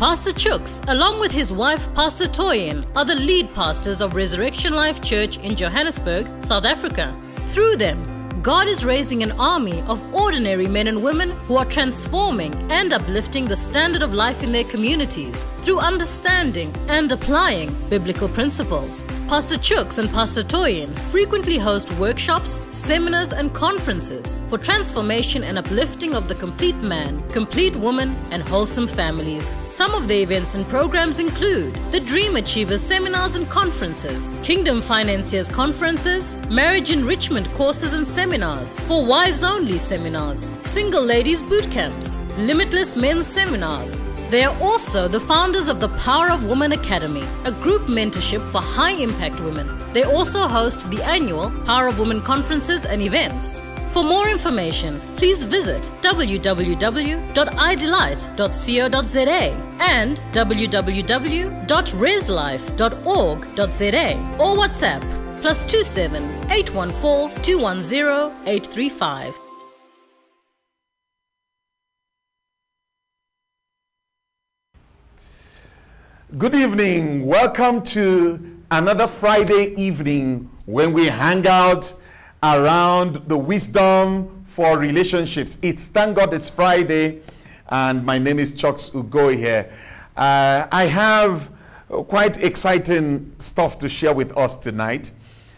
Pastor Chucks, along with his wife, Pastor Toyin, are the lead pastors of Resurrection Life Church in Johannesburg, South Africa. Through them, God is raising an army of ordinary men and women who are transforming and uplifting the standard of life in their communities through understanding and applying biblical principles. Pastor Chucks and Pastor Toyin frequently host workshops, seminars, and conferences for transformation and uplifting of the complete man, complete woman, and wholesome families. Some of the events and programs include the Dream Achievers seminars and conferences, Kingdom Financiers conferences, marriage enrichment courses and seminars, for wives only seminars, single ladies boot camps, limitless men's seminars. They are also the founders of the Power of Woman Academy, a group mentorship for high impact women. They also host the annual Power of Women conferences and events. For more information, please visit www.idelight.co.za and www.reslife.org.za or WhatsApp plus 27 814 210 835. Good evening. Welcome to another Friday evening when we hang out around the wisdom for relationships. It's thank God it's Friday, and my name is Chucks Ugoihe. Uh, I have quite exciting stuff to share with us tonight.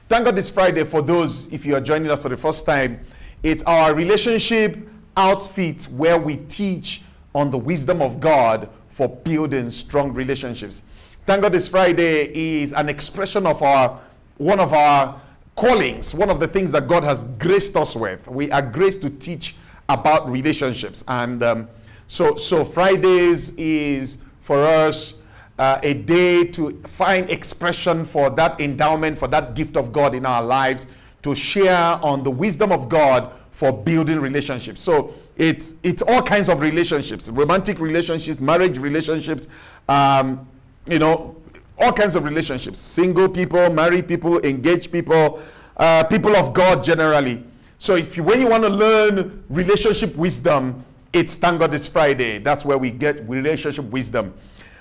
Thank God it's Friday for those, if you are joining us for the first time. It's our relationship outfit where we teach on the wisdom of God for building strong relationships. Thank God this Friday is an expression of our one of our callings, one of the things that God has graced us with. We are graced to teach about relationships, and um, so so Fridays is for us uh, a day to find expression for that endowment, for that gift of God in our lives, to share on the wisdom of God for building relationships. So it's it's all kinds of relationships, romantic relationships, marriage relationships, um, you know, all kinds of relationships. Single people, married people, engaged people, uh, people of God generally. So if you, when you want to learn relationship wisdom, it's Thank God It's Friday. That's where we get relationship wisdom.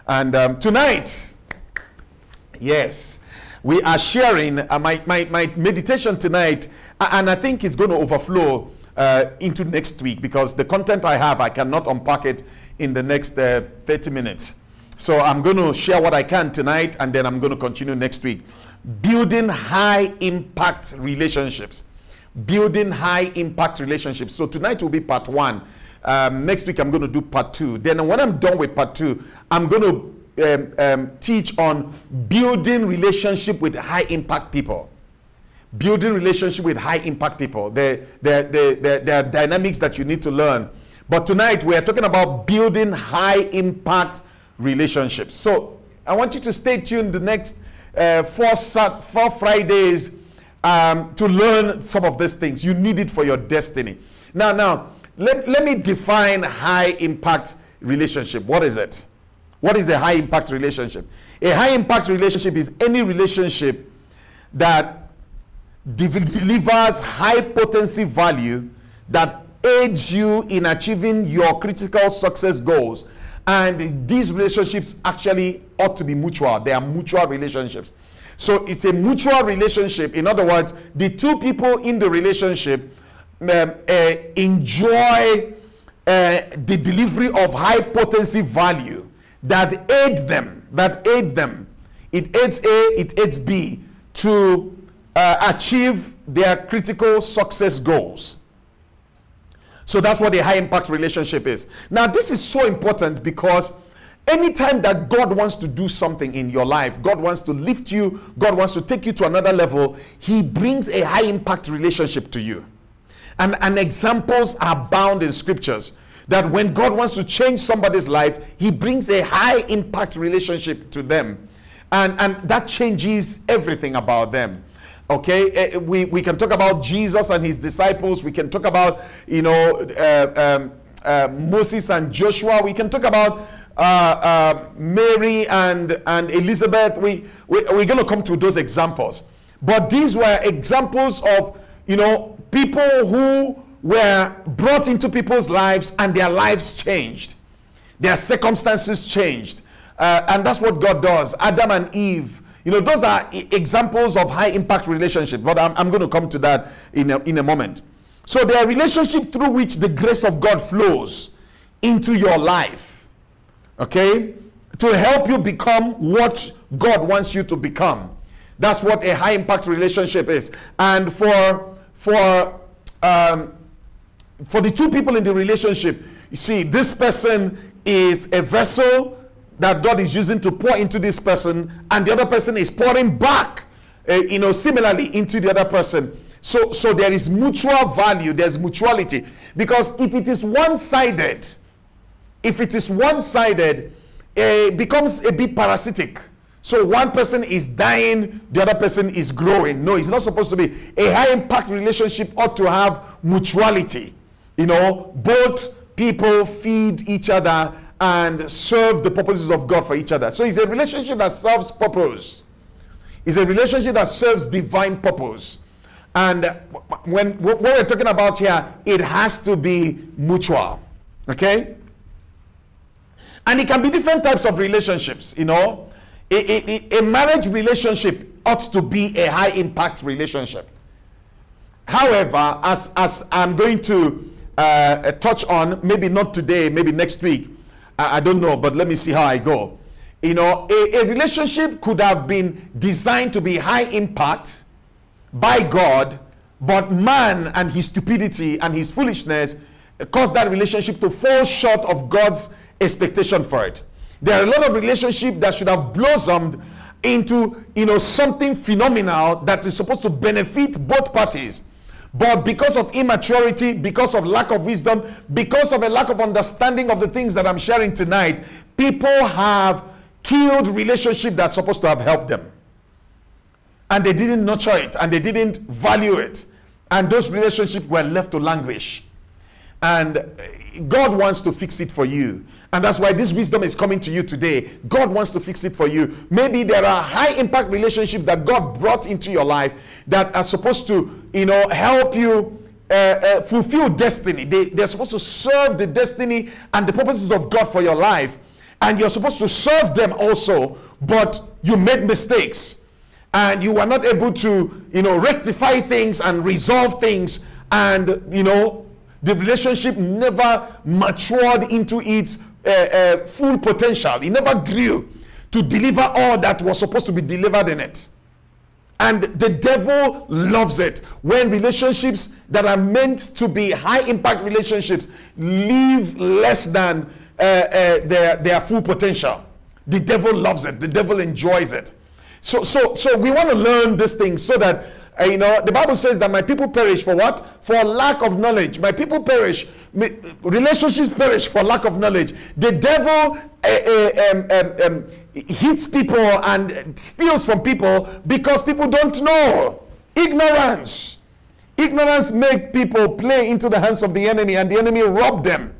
And um, tonight, yes, we are sharing uh, my, my, my meditation tonight, and I think it's going to overflow uh, into next week because the content I have, I cannot unpack it in the next uh, 30 minutes. So I'm going to share what I can tonight, and then I'm going to continue next week. Building high impact relationships. Building high impact relationships. So tonight will be part one. Um, next week I'm going to do part two. Then when I'm done with part two, I'm going to um, um, teach on building relationship with high impact people. Building relationship with high impact people. There, there, are dynamics that you need to learn. But tonight we are talking about building high impact relationships. So I want you to stay tuned the next uh, four, sat- four Fridays um, to learn some of these things. You need it for your destiny. Now, now, let, let me define high impact relationship. What is it? What is a high impact relationship? A high impact relationship is any relationship that delivers high potency value that aids you in achieving your critical success goals. And these relationships actually ought to be mutual. They are mutual relationships. So it's a mutual relationship. In other words, the two people in the relationship um, uh, enjoy uh, the delivery of high potency value that aid them, that aid them. It aids A, it aids B to uh, achieve their critical success goals. So that's what a high impact relationship is. Now, this is so important because anytime that God wants to do something in your life, God wants to lift you, God wants to take you to another level, He brings a high impact relationship to you. And, and examples are bound in scriptures that when God wants to change somebody's life, He brings a high impact relationship to them. And, and that changes everything about them. Okay, we, we can talk about Jesus and his disciples. We can talk about, you know, uh, um, uh, Moses and Joshua. We can talk about uh, uh Mary and, and Elizabeth. We, we, we're going to come to those examples. But these were examples of, you know, people who were brought into people's lives and their lives changed. Their circumstances changed. Uh, and that's what God does. Adam and Eve, you know, those are examples of high impact relationship. But I'm, I'm going to come to that in a, in a moment. So, their relationship through which the grace of God flows into your life, okay, to help you become what God wants you to become. That's what a high impact relationship is. And for for um, for the two people in the relationship, you see, this person is a vessel that God is using to pour into this person, and the other person is pouring back, uh, you know, similarly into the other person. So, so there is mutual value, there's mutuality. Because if it is one sided, if it is one sided, it becomes a bit parasitic. So one person is dying, the other person is growing. No, it's not supposed to be. A high impact relationship ought to have mutuality. You know, both people feed each other and serve the purposes of God for each other. So it's a relationship that serves purpose. It's a relationship that serves divine purpose. And when what we're talking about here, it has to be mutual. Okay? And it can be different types of relationships, you know. A, a, a marriage relationship ought to be a high impact relationship. However, as, as I'm going to uh, touch on, maybe not today, maybe next week, I, I, don't know, but let me see how I go. You know, a, a relationship could have been designed to be high impact by God, but man and his stupidity and his foolishness caused that relationship to fall short of God's expectation for it. There are a lot of relationships that should have blossomed into you know something phenomenal that is supposed to benefit both parties. But because of immaturity, because of lack of wisdom, because of a lack of understanding of the things that I'm sharing tonight, people have killed relationship that's supposed to have helped them. And they didn't nurture it and they didn't value it. And those relationships were left to languish. And uh, God wants to fix it for you. And that's why this wisdom is coming to you today. God wants to fix it for you. Maybe there are high impact relationships that God brought into your life that are supposed to, you know, help you uh, uh, fulfill destiny. They, they're supposed to serve the destiny and the purposes of God for your life. And you're supposed to serve them also, but you made mistakes. And you were not able to, you know, rectify things and resolve things and, you know, the relationship never matured into its uh, uh, full potential. It never grew to deliver all that was supposed to be delivered in it. And the devil loves it when relationships that are meant to be high impact relationships live less than uh, uh, their, their full potential. The devil loves it, the devil enjoys it. So, so, so we want to learn these things so that you know, the Bible says that my people perish for what? For lack of knowledge. My people perish. Relationships perish for lack of knowledge. The devil uh, um, um, um, hits people and steals from people because people don't know. Ignorance. Ignorance make people play into the hands of the enemy and the enemy rob them.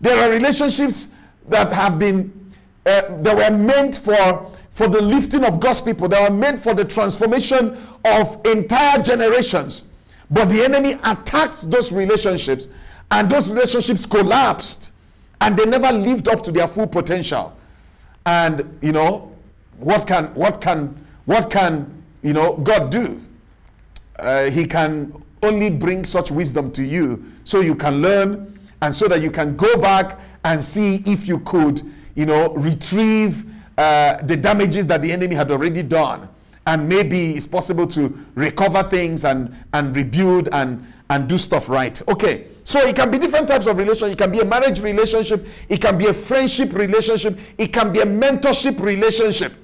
There are relationships that have been, uh, that were meant for for the lifting of God's people. They were meant for the transformation of entire generations. But the enemy attacked those relationships, and those relationships collapsed, and they never lived up to their full potential. And you know, what can what can what can you know God do? Uh, he can only bring such wisdom to you so you can learn and so that you can go back and see if you could you know retrieve uh, the damages that the enemy had already done. And maybe it's possible to recover things and, and rebuild and, and do stuff right. Okay, so it can be different types of relationship. It can be a marriage relationship, it can be a friendship relationship, it can be a mentorship relationship.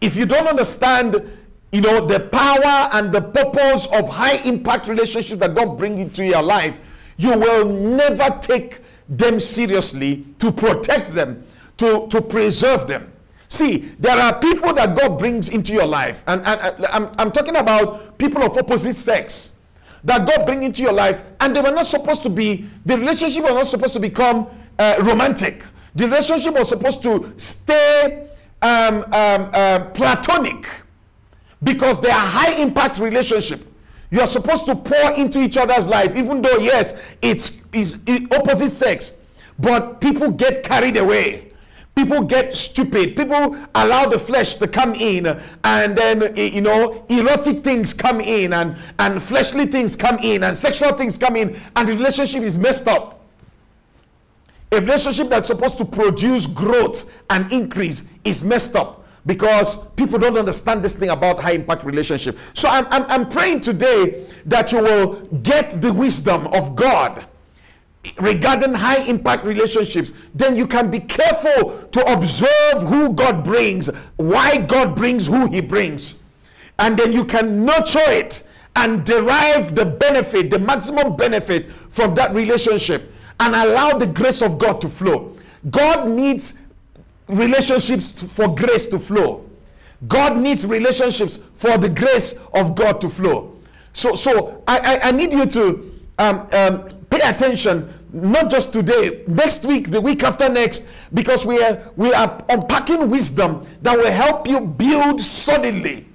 If you don't understand, you know, the power and the purpose of high impact relationships that God bring into your life, you will never take them seriously to protect them to, to preserve them. See, there are people that God brings into your life, and, and, I'm, I'm talking about people of opposite sex that God bring into your life, and they were not supposed to be, the relationship was not supposed to become uh, romantic. The relationship was supposed to stay um, um, uh, platonic because they are high impact relationship. You are supposed to pour into each other's life, even though, yes, it's, it's opposite sex But people get carried away. People get stupid. People allow the flesh to come in, and then eh, you know, erotic things come in, and, and fleshly things come in, and sexual things come in, and the relationship is messed up. A relationship that's supposed to produce growth and increase is messed up because people don't understand this thing about high impact relationship. So I'm, I'm, I'm praying today that you will get the wisdom of God regarding high impact relationships, then you can be careful to observe who God brings, why God brings who He brings. And then you can nurture it and derive the benefit, the maximum benefit from that relationship and allow the grace of God to flow. God needs relationships for grace to flow. God needs relationships for the grace of God to flow. So, so I, I, I need you to um, um, pay attention, not just today, next week, the week after next, because we are we are unpacking wisdom that will help you build solidly.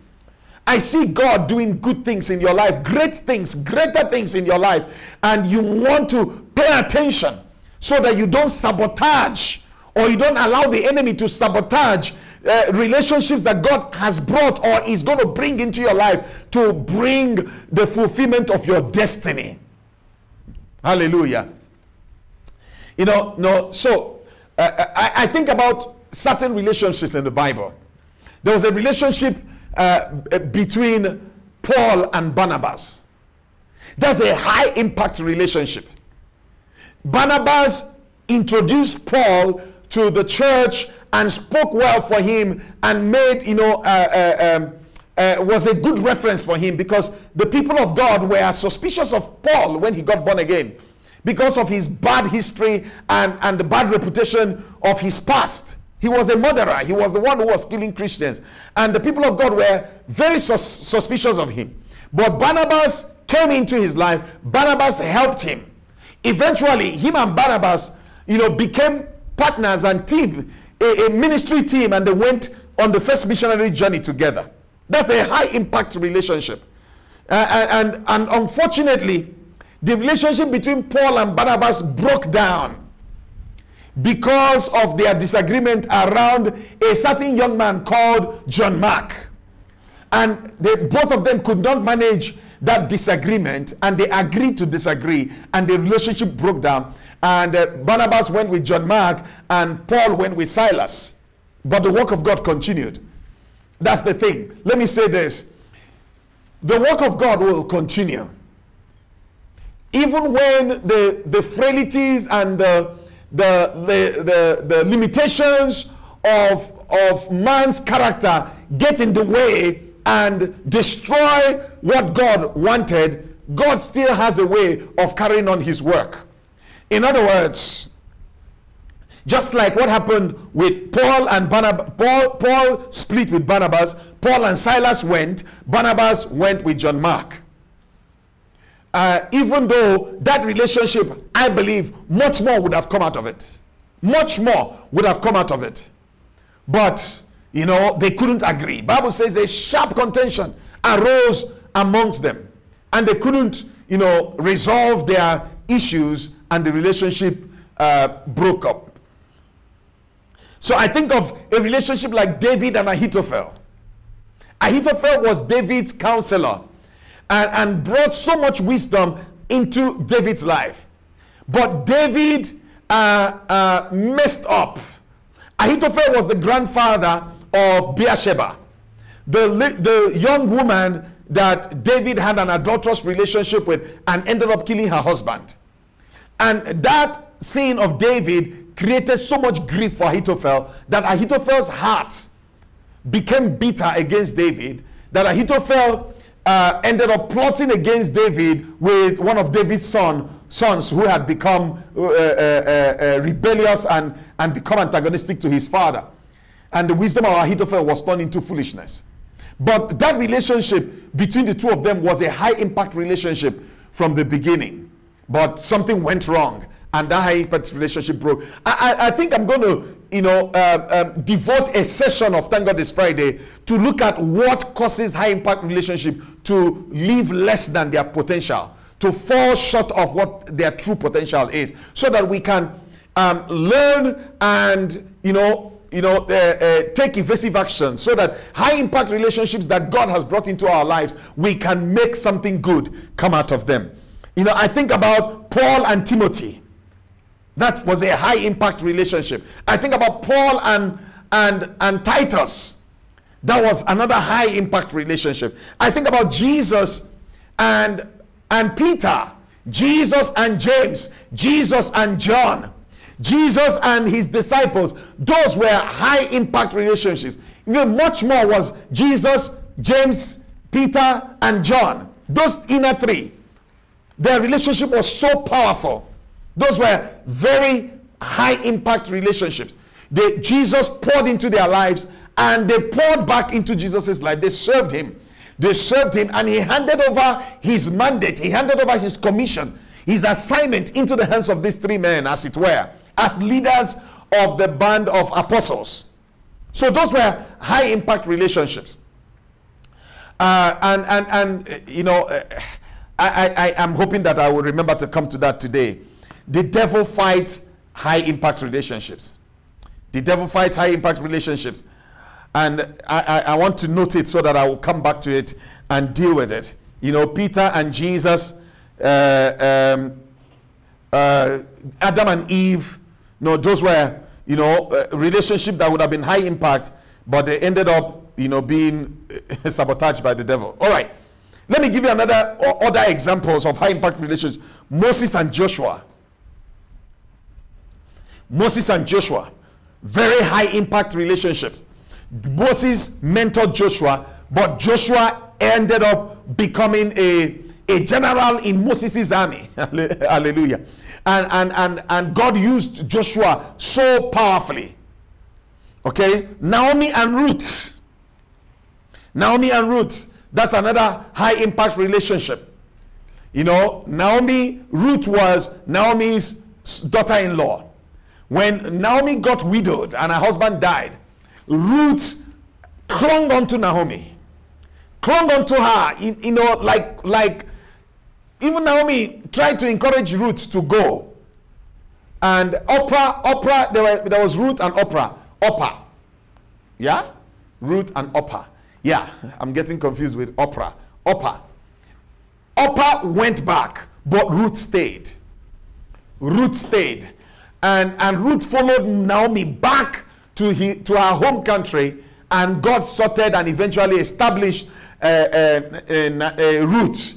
I see God doing good things in your life, great things, greater things in your life, and you want to pay attention so that you don't sabotage or you don't allow the enemy to sabotage uh, relationships that God has brought or is going to bring into your life to bring the fulfillment of your destiny. Hallelujah. You know, no, so uh, I, I, think about certain relationships in the Bible. There was a relationship uh, between Paul and Barnabas. That's a high impact relationship. Barnabas introduced Paul to the church and spoke well for him and made, you know, uh, uh, um, uh, was a good reference for him because the people of God were suspicious of Paul when he got born again because of his bad history and, and the bad reputation of his past. He was a murderer. He was the one who was killing Christians. And the people of God were very sus suspicious of him. But Barnabas came into his life. Barnabas helped him. Eventually, him and Barnabas, you know, became partners and team, a, a ministry team, and they went on the first missionary journey together. That's a high impact relationship. Uh, and, and unfortunately, the relationship between Paul and Barnabas broke down because of their disagreement around a certain young man called John Mark. And they, both of them could not manage that disagreement and they agreed to disagree and the relationship broke down and uh, Barnabas went with John Mark, and Paul went with Silas. But the work of God continued. That's the thing. Let me say this the work of God will continue. Even when the, the frailties and the, the, the, the, the limitations of, of man's character get in the way and destroy what God wanted, God still has a way of carrying on his work. In other words, just like what happened with Paul and Barnabas, Paul, Paul split with Barnabas, Paul and Silas went, Barnabas went with John Mark. Uh, even though that relationship, I believe, much more would have come out of it. Much more would have come out of it. But, you know, they couldn't agree. Bible says a sharp contention arose amongst them. And they couldn't, you know, resolve their issues and the relationship uh, broke up. So I think of a relationship like David and Ahithophel. Ahithophel was David's counselor and, and brought so much wisdom into David's life. But David uh, uh, messed up. Ahithophel was the grandfather of Bathsheba, the, the young woman that David had an adulterous relationship with and ended up killing her husband. And that sin of David created so much grief for Ahithophel that Ahithophel's heart became bitter against David, that Ahithophel uh, ended up plotting against David with one of David's son, sons who had become uh, uh, uh, uh rebellious and, and become antagonistic to his father. And the wisdom of Ahithophel was turned into foolishness. But that relationship between the two of them was a high impact relationship from the beginning but something went wrong and that high impact relationship broke. I, I, I, think I'm going to, you know, uh, um, devote a session of Thank God This Friday to look at what causes high impact relationship to live less than their potential, to fall short of what their true potential is, so that we can um, learn and you know you know uh, uh, take evasive action so that high impact relationships that god has brought into our lives we can make something good come out of them you know i think about paul and timothy that was a high impact relationship i think about paul and and and titus that was another high impact relationship i think about jesus and and peter jesus and james jesus and john Jesus and his disciples, those were high impact relationships. You know, much more was Jesus, James, Peter, and John. Those inner three. Their relationship was so powerful. Those were very high impact relationships. Jesus poured into their lives and they poured back into Jesus' life. They served him. They served him and he handed over his mandate. He handed over his commission, his assignment into the hands of these three men, as it were as leaders of the band of apostles. So those were high impact relationships. Uh, and, and, and, you know, uh, I, I, I am hoping that I will remember to come to that today. The devil fights high impact relationships. The devil fights high impact relationships. And I, I, I want to note it so that I will come back to it and deal with it. You know, Peter and Jesus, uh, um, uh, Adam and Eve, no, those were, you know, a relationship that would have been high impact, but they ended up, you know, being sabotaged by the devil. All right. Let me give you another other examples of high impact relationships. Moses and Joshua. Moses and Joshua. Very high impact relationships. Moses mentored Joshua, but Joshua ended up becoming a, a general in Moses' army. Hallelujah and, and, and, and God used Joshua so powerfully. Okay, Naomi and Ruth. Naomi and Ruth, that's another high impact relationship. You know, Naomi, Ruth was Naomi's daughter in law. When Naomi got widowed and her husband died, Ruth clung onto Naomi, clung onto her, you, you know, like, like even Naomi tried to encourage Ruth to go. And Oprah, Oprah, there, were, there was Ruth and Oprah. Oprah. Yeah? Ruth and Oprah. Yeah, I'm getting confused with Oprah. Oprah. Oprah went back, but Ruth stayed. Ruth stayed. And, and Ruth followed Naomi back to, he, to her home country, and God sorted and eventually established uh, uh, uh, Ruth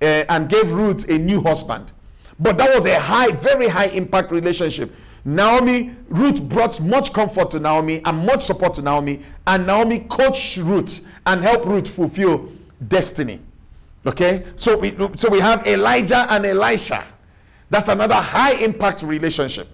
uh, and gave Ruth a new husband. But that was a high, very high impact relationship. Naomi, Ruth brought much comfort to Naomi and much support to Naomi, and Naomi coached Ruth and helped Ruth fulfill destiny. Okay, so we so we have Elijah and Elisha. That's another high impact relationship.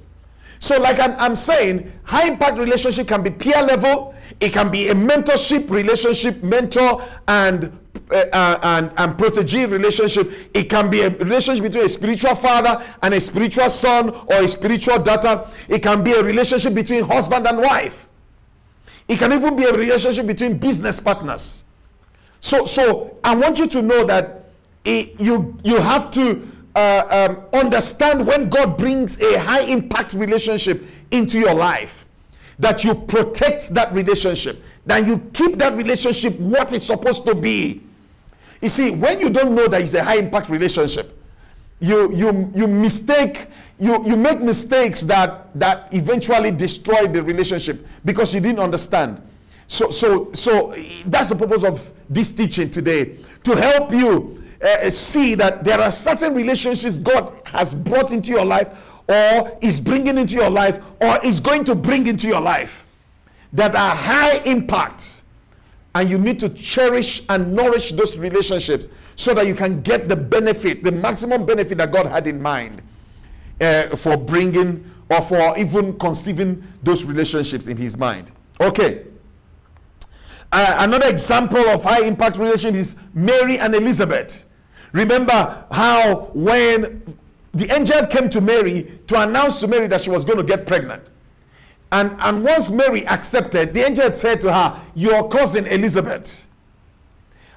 So, like I'm, I'm saying, high impact relationship can be peer level, it can be a mentorship relationship, mentor and uh, and, and protege relationship. It can be a relationship between a spiritual father and a spiritual son or a spiritual daughter. It can be a relationship between husband and wife. It can even be a relationship between business partners. So, so I want you to know that it, you, you have to uh, um, understand when God brings a high impact relationship into your life, that you protect that relationship, that you keep that relationship what it's supposed to be. You see, when you don't know that it's a high impact relationship, you you you mistake you you make mistakes that that eventually destroy the relationship because you didn't understand. So so so that's the purpose of this teaching today to help you uh, see that there are certain relationships God has brought into your life or is bringing into your life or is going to bring into your life that are high impact and you need to cherish and nourish those relationships so that you can get the benefit the maximum benefit that God had in mind uh, for bringing or for even conceiving those relationships in his mind. Okay uh, another example of high impact relationship is Mary and Elizabeth Remember how when the angel came to Mary to announce to Mary that she was going to get pregnant. And, and once Mary accepted, the angel said to her, Your cousin Elizabeth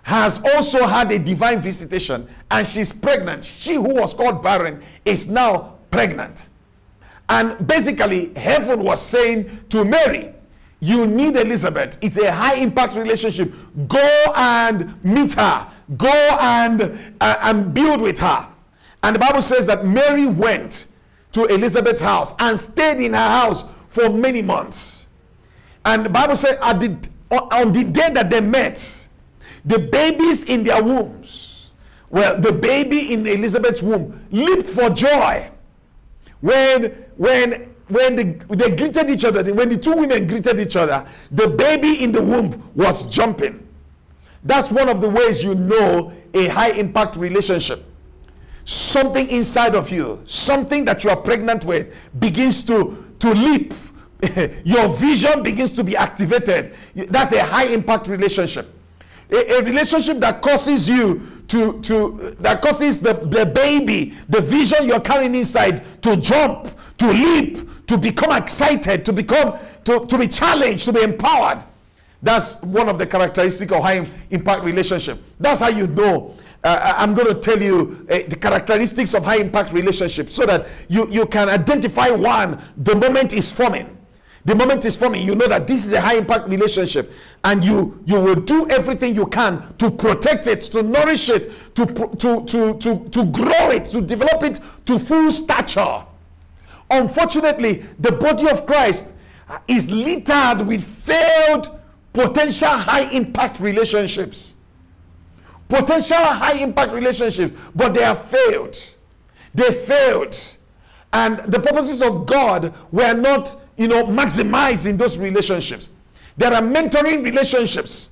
has also had a divine visitation and she's pregnant. She who was called barren is now pregnant. And basically, heaven was saying to Mary, You need Elizabeth. It's a high impact relationship. Go and meet her, go and, uh, and build with her. And the Bible says that Mary went to Elizabeth's house and stayed in her house for many months. And the Bible the, on the day that they met, the babies in their wombs, well, the baby in Elizabeth's womb leaped for joy when when when they, they greeted each other, when the two women greeted each other, the baby in the womb was jumping. That's one of the ways you know a high impact relationship. Something inside of you, something that you are pregnant with, begins to, to leap. Your vision begins to be activated. That's a high impact relationship. A, a relationship that causes you to, to that causes the, the baby, the vision you're carrying inside to jump, to leap, to become excited, to become, to, to be challenged, to be empowered. That's one of the characteristics of high impact relationship. That's how you know. Uh, I'm going to tell you uh, the characteristics of high impact relationship so that you, you can identify one the moment is forming. The moment is forming, you know that this is a high impact relationship, and you you will do everything you can to protect it, to nourish it, to to to to, to grow it, to develop it to full stature. Unfortunately, the body of Christ uh, is littered with failed potential high impact relationships. Potential high impact relationships, but they have failed. They failed. And the purposes of God were not you know, maximizing those relationships. There are mentoring relationships,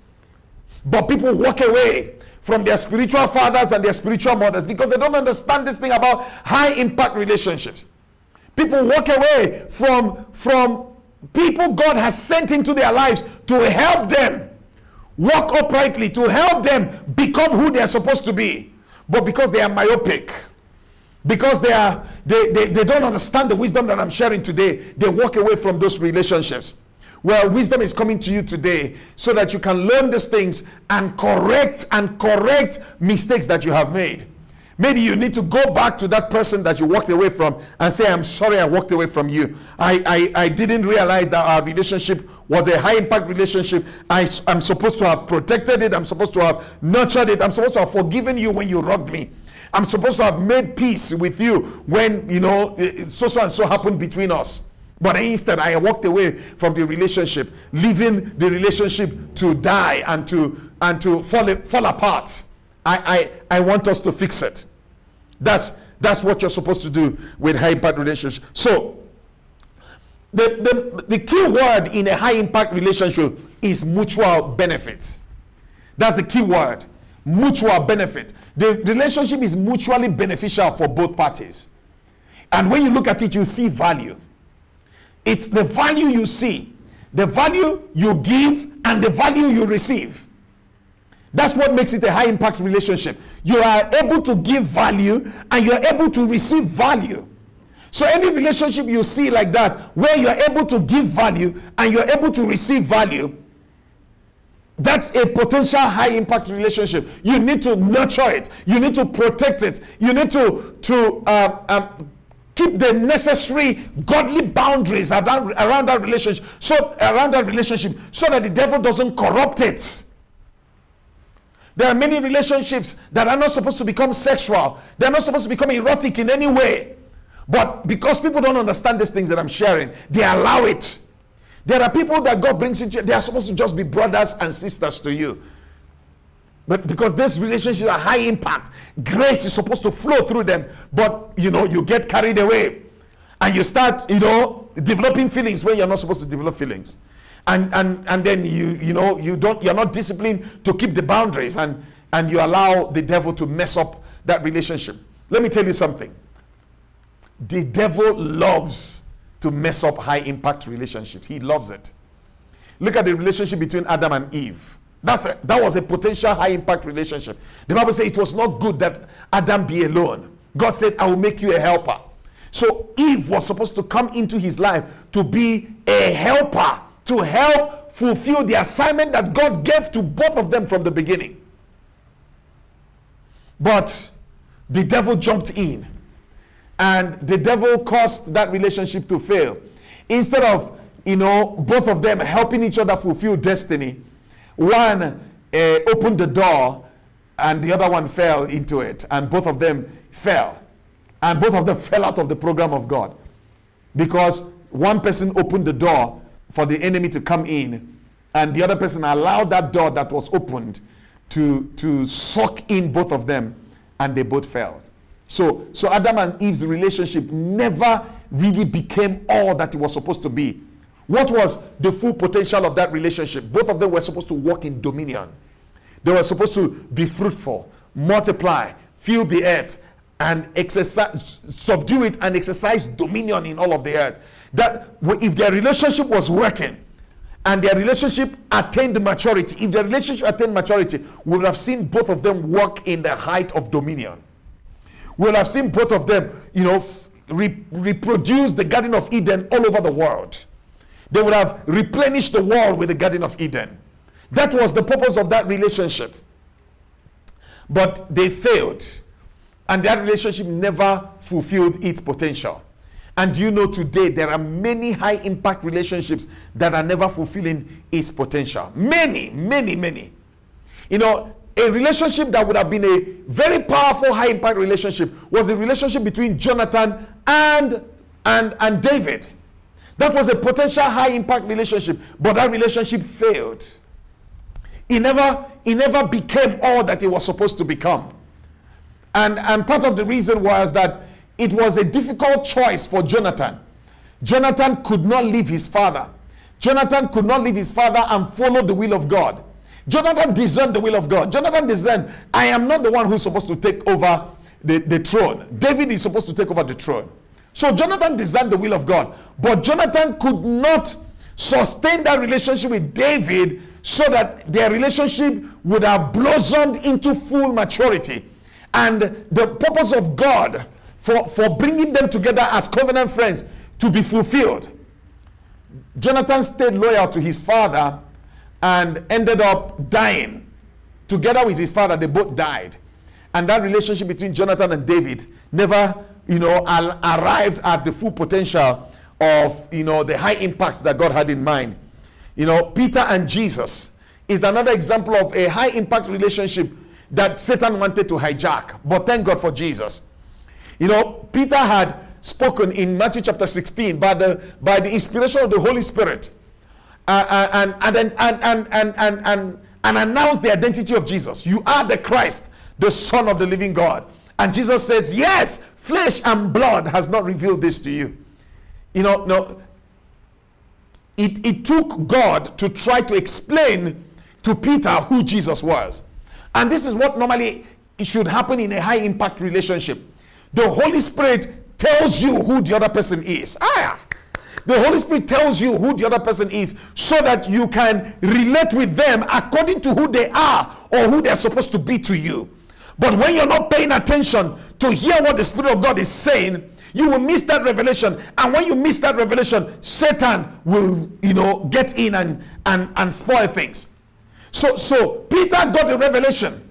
but people walk away from their spiritual fathers and their spiritual mothers because they don't understand this thing about high impact relationships. People walk away from, from people God has sent into their lives to help them walk uprightly, to help them become who they are supposed to be. But because they are myopic, because they are they, they, they don't understand the wisdom that i'm sharing today they walk away from those relationships well wisdom is coming to you today so that you can learn these things and correct and correct mistakes that you have made maybe you need to go back to that person that you walked away from and say i'm sorry i walked away from you. I i, I didn't realize that our relationship was a high impact relationship. I, i'm supposed to have protected it. I'm supposed to have nurtured it. I'm supposed to have forgiven you when you robbed me. I'm supposed to have made peace with you when, you know, so so and so happened between us. But instead, I walked away from the relationship, leaving the relationship to die and to and to fall, fall apart. I, I, I want us to fix it. That's that's what you're supposed to do with high impact relationships. So the, the, the key word in a high impact relationship is mutual benefit. That's the key word mutual benefit. The relationship is mutually beneficial for both parties. And when you look at it, you see value. It's the value you see, the value you give, and the value you receive. That's what makes it a high impact relationship. You are able to give value and you're able to receive value. So, any relationship you see like that, where you're able to give value and you're able to receive value, that's a potential high impact relationship. You need to nurture it. You need to protect it. You need to, to uh, um, keep the necessary godly boundaries around, around that relationship so around that relationship so that the devil doesn't corrupt it. There are many relationships that are not supposed to become sexual. They're not supposed to become erotic in any way. But because people don't understand these things that I'm sharing, they allow it. There are people that God brings into they are supposed to just be brothers and sisters to you. But because these relationships are high impact, grace is supposed to flow through them. But you know, you get carried away and you start, you know, developing feelings where you're not supposed to develop feelings. And and and then you you know you don't you're not disciplined to keep the boundaries and and you allow the devil to mess up that relationship. Let me tell you something. The devil loves to mess up high impact relationships. He loves it. Look at the relationship between Adam and Eve. That's a, that was a potential high impact relationship. The Bible says it was not good that Adam be alone. God said, I will make you a helper. So Eve was supposed to come into his life to be a helper, to help fulfill the assignment that God gave to both of them from the beginning. But the devil jumped in And the devil caused that relationship to fail. Instead of, you know, both of them helping each other fulfill destiny, one uh, opened the door and the other one fell into it. And both of them fell. And both of them fell out of the program of God. Because one person opened the door for the enemy to come in, and the other person allowed that door that was opened to, to suck in both of them, and they both failed. So, so Adam and Eve's relationship never really became all that it was supposed to be. What was the full potential of that relationship? Both of them were supposed to walk in dominion. They were supposed to be fruitful, multiply, fill the earth, and exercise, subdue it, and exercise dominion in all of the earth. That if their relationship was working, and their relationship attained maturity, if their relationship attained maturity, we would have seen both of them work in the height of dominion. We would have seen both of them, you know, re- reproduce the Garden of Eden all over the world. They would have replenished the world with the Garden of Eden. That was the purpose of that relationship. But they failed, and that relationship never fulfilled its potential. And you know today there are many high impact relationships that are never fulfilling its potential? Many, many, many. You know, a relationship that would have been a very powerful high impact relationship was a relationship between Jonathan and and and David. That was a potential high impact relationship, but that relationship failed. It never, it never became all that it was supposed to become. And, and part of the reason was that it was a difficult choice for Jonathan. Jonathan could not leave his father. Jonathan could not leave his father and follow the will of God. Jonathan discerned the will of God. Jonathan discerned, I am not the one who's supposed to take over the, the throne. David is supposed to take over the throne. So Jonathan discerned the will of God. But Jonathan could not sustain that relationship with David so that their relationship would have blossomed into full maturity. And the purpose of God for, for bringing them together as covenant friends to be fulfilled. Jonathan stayed loyal to his father and ended up dying. Together with his father, they both died. And that relationship between Jonathan and David never, you know, arrived at the full potential of, you know, the high impact that God had in mind. You know, Peter and Jesus is another example of a high impact relationship that Satan wanted to hijack. But thank God for Jesus. You know, Peter had spoken in Matthew chapter 16 by the, by the inspiration of the Holy Spirit uh, uh and, and, and, and, and, and, and, and, and announced the identity of Jesus. You are the Christ, the Son of the living God. And Jesus says, Yes, flesh and blood has not revealed this to you. You know, no, it, it took God to try to explain to Peter who Jesus was. And this is what normally should happen in a high impact relationship. The Holy Spirit tells you who the other person is. Ah, the Holy Spirit tells you who the other person is so that you can relate with them according to who they are or who they're supposed to be to you. But when you're not paying attention to hear what the Spirit of God is saying, you will miss that revelation. And when you miss that revelation, Satan will, you know, get in and, and, and spoil things. So, so Peter got the revelation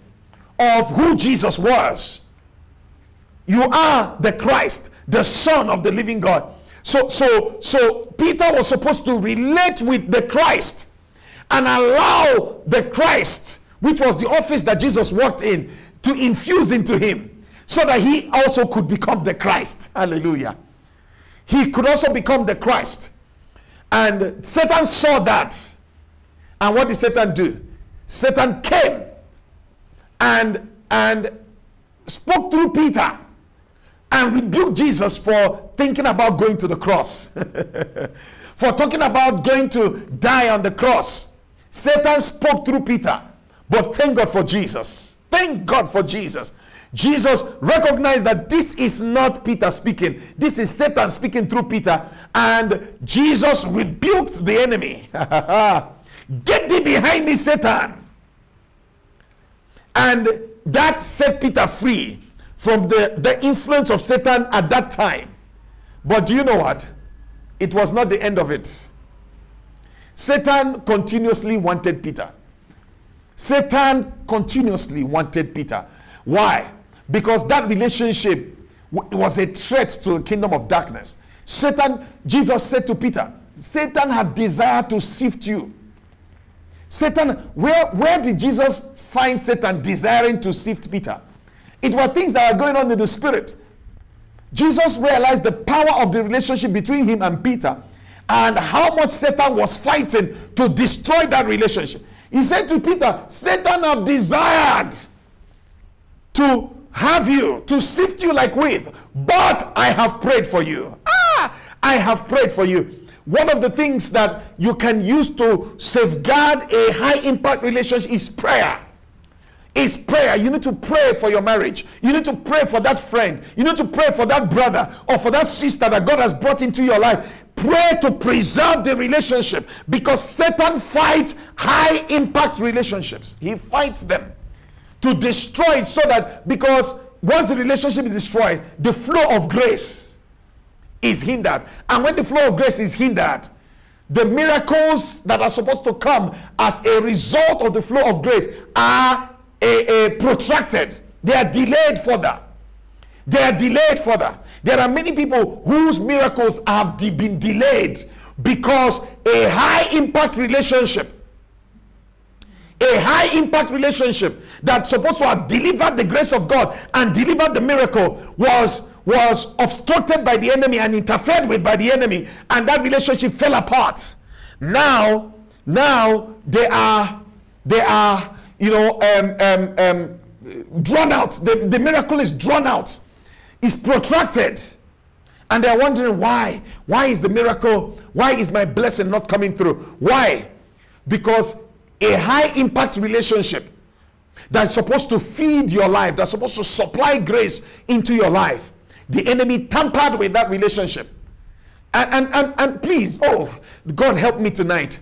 of who Jesus was. You are the Christ, the Son of the living God. So, so, so Peter was supposed to relate with the Christ and allow the Christ, which was the office that Jesus worked in, to infuse into him so that he also could become the Christ. Hallelujah. He could also become the Christ. And Satan saw that. And what did Satan do? Satan came and, and spoke through Peter and rebuked Jesus for thinking about going to the cross, for talking about going to die on the cross. Satan spoke through Peter, but thank God for Jesus. Thank God for Jesus. Jesus recognized that this is not Peter speaking, this is Satan speaking through Peter, and Jesus rebuked the enemy. Get thee behind me, Satan. And that set Peter free from the, the influence of Satan at that time. But do you know what? It was not the end of it. Satan continuously wanted Peter. Satan continuously wanted Peter. Why? Because that relationship was a threat to the kingdom of darkness. Satan, Jesus said to Peter, Satan had desired to sift you. Satan, where, where did Jesus find Satan desiring to sift Peter? It were things that are going on in the spirit. Jesus realized the power of the relationship between him and Peter and how much Satan was fighting to destroy that relationship. He said to Peter, Satan have desired to have you, to sift you like wheat, but I have prayed for you. Ah, I have prayed for you. One of the things that you can use to safeguard a high impact relationship is prayer. Is prayer. You need to pray for your marriage. You need to pray for that friend. You need to pray for that brother or for that sister that God has brought into your life. Pray to preserve the relationship because Satan fights high impact relationships. He fights them to destroy it so that because once the relationship is destroyed, the flow of grace is hindered. And when the flow of grace is hindered, the miracles that are supposed to come as a result of the flow of grace are a, protracted. They are delayed further. They are delayed further. There are many people whose miracles have de- been delayed because a high impact relationship a high impact relationship that's supposed to have delivered the grace of God and delivered the miracle was was obstructed by the enemy and interfered with by the enemy and that relationship fell apart now now they are they are you know um, um, um, drawn out the, the miracle is drawn out is protracted and they're wondering why why is the miracle why is my blessing not coming through why because a high impact relationship that's supposed to feed your life, that's supposed to supply grace into your life. The enemy tampered with that relationship. And, and, and, and please, oh, God help me tonight.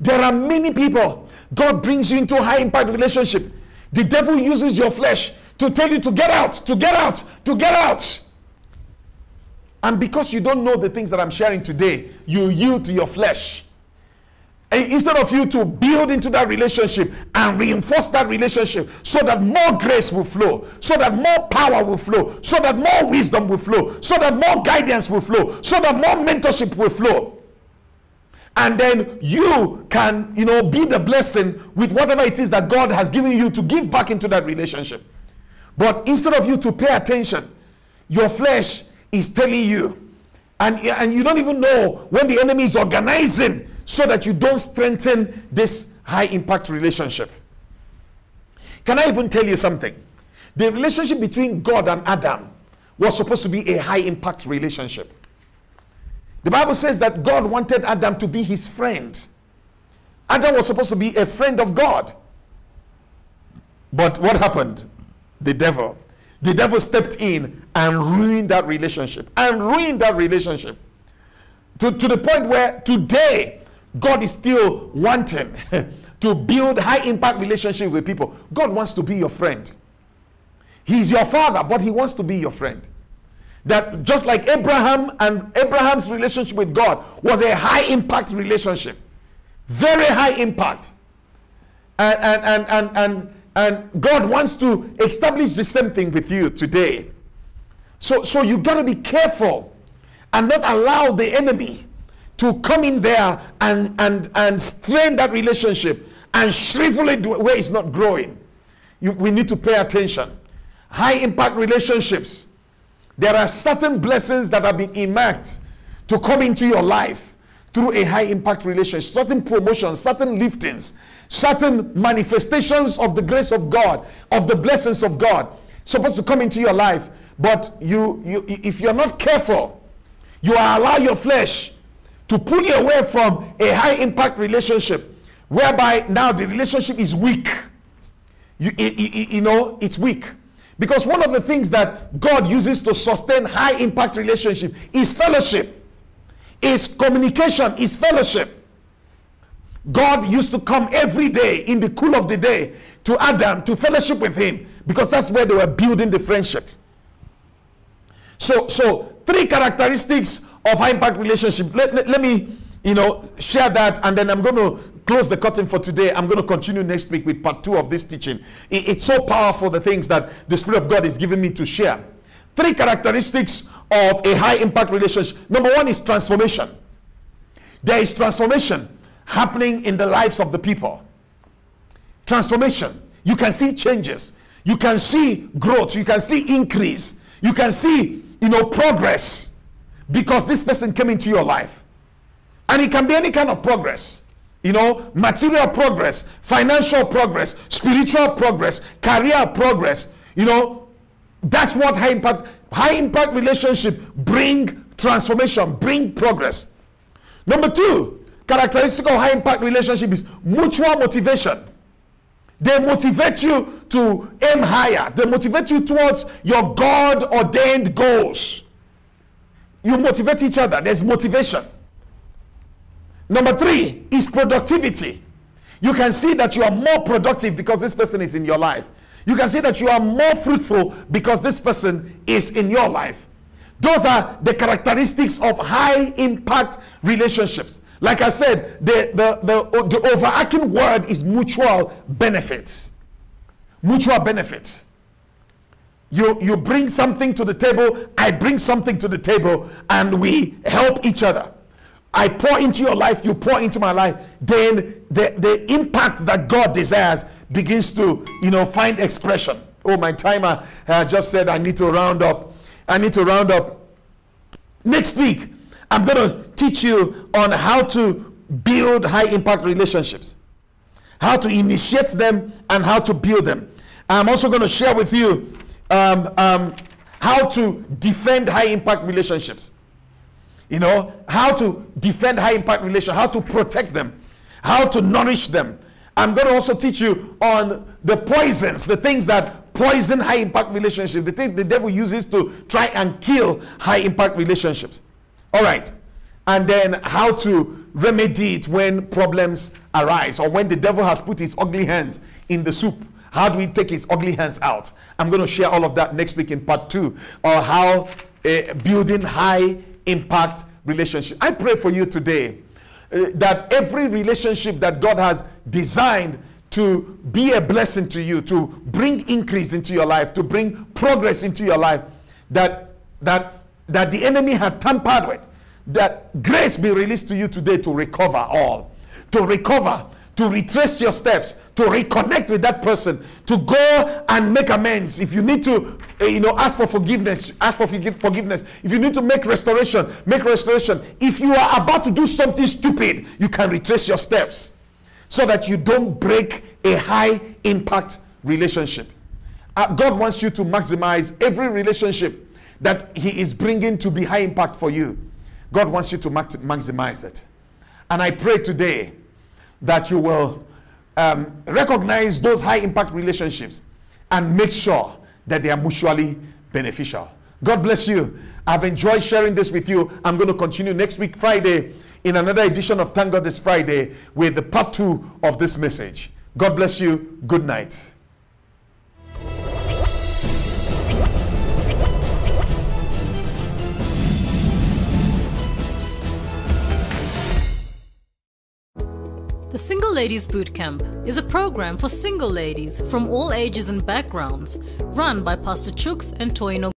There are many people, God brings you into a high impact relationship. The devil uses your flesh to tell you to get out, to get out, to get out. And because you don't know the things that I'm sharing today, you yield to your flesh. And instead of you to build into that relationship and reinforce that relationship so that more grace will flow, so that more power will flow, so that more wisdom will flow, so that more guidance will flow, so that more mentorship will flow. And then you can, you know, be the blessing with whatever it is that God has given you to give back into that relationship. But instead of you to pay attention, your flesh is telling you, and, and you don't even know when the enemy is organizing so that you don't strengthen this high impact relationship. Can I even tell you something? The relationship between God and Adam was supposed to be a high impact relationship. The Bible says that God wanted Adam to be his friend. Adam was supposed to be a friend of God. But what happened? The devil. The devil stepped in and ruined that relationship. And ruined that relationship. To, to the point where today God is still wanting to build high impact relationship with people. God wants to be your friend. He's your father, but he wants to be your friend. That just like Abraham and Abraham's relationship with God was a high impact relationship, very high impact. And, and, and, and, and, and God wants to establish the same thing with you today. So, so you got to be careful and not allow the enemy to come in there and, and, and strain that relationship and shrivel it where it's not growing. You, we need to pay attention. High impact relationships. There are certain blessings that have been earmarked to come into your life through a high impact relationship. Certain promotions, certain liftings, certain manifestations of the grace of God, of the blessings of God, supposed to come into your life. But you, you if you're not careful, you allow your flesh to pull you away from a high impact relationship whereby now the relationship is weak. You, you, you, know, it's weak. Because one of the things that God uses to sustain high impact relationship is fellowship, is communication, is fellowship. God used to come every day in the cool of the day to Adam to fellowship with him because that's where they were building the friendship. So, so three characteristics of high impact relationship. Let, let, let, me, you know, share that and then I'm going to close the curtain for today. I'm going to continue next week with part two of this teaching. It's so powerful, the things that the Spirit of God is giving me to share. three characteristics of a high impact relationship. Number one is transformation. There is transformation happening in the lives of the people. Transformation. You can see changes. You can see growth. You can see increase. You can see, you know, progress because this person came into your life. And it can be any kind of progress. You know, material progress, financial progress, spiritual progress, career progress. You know, that's what high impact high impact relationship bring transformation, bring progress. Number two, characteristic of high impact relationship is mutual motivation. They motivate you to aim higher. They motivate you towards your God ordained goals. You motivate each other. There's motivation. Number three is productivity. You can see that you are more productive because this person is in your life. You can see that you are more fruitful because this person is in your life. Those are the characteristics of high impact relationships. Like I said, the, the, the, the overarching word is mutual benefits. Mutual benefits. You, you bring something to the table, I bring something to the table, and we help each other. I pour into your life, you pour into my life, then the, the impact that God desires begins to, you know, find expression. Oh, my timer uh, just said I need to round up. I need to round up. Next week, I'm going to teach you on how to build high impact relationships, how to initiate them, and how to build them. I'm also going to share with you um, um, how to defend high impact relationships. You know, how to defend high impact relationships, how to protect them, how to nourish them. I'm going to also teach you on the poisons, the things that poison high impact relationships, the things the devil uses to try and kill high impact relationships. All right. And then how to remedy it when problems arise or when the devil has put his ugly hands in the soup. How do we take his ugly hands out? I'm going to share all of that next week in part two, or how uh, building high impact relationship. I pray for you today uh, that every relationship that God has designed to be a blessing to you, to bring increase into your life, to bring progress into your life, that that that the enemy had tampered with, that grace be released to you today to recover all, to recover, to retrace your steps, to reconnect with that person, to go and make amends. If you need to, uh, you know, ask for forgiveness, ask for forgiveness. If you need to make restoration, make restoration. If you are about to do something stupid, you can retrace your steps so that you don't break a high impact relationship. Uh, God wants you to maximize every relationship that He is bringing to be high impact for you. God wants you to max- maximize it. And I pray today that you will um, recognize those high impact relationships and make sure that they are mutually beneficial. God bless you. I've enjoyed sharing this with you. I'm going to continue next week, Friday, in another edition of Thank God it's Friday with the part two of this message. God bless you. Good night. The Single Ladies Boot Camp is a program for single ladies from all ages and backgrounds run by Pastor Chucks and Toyin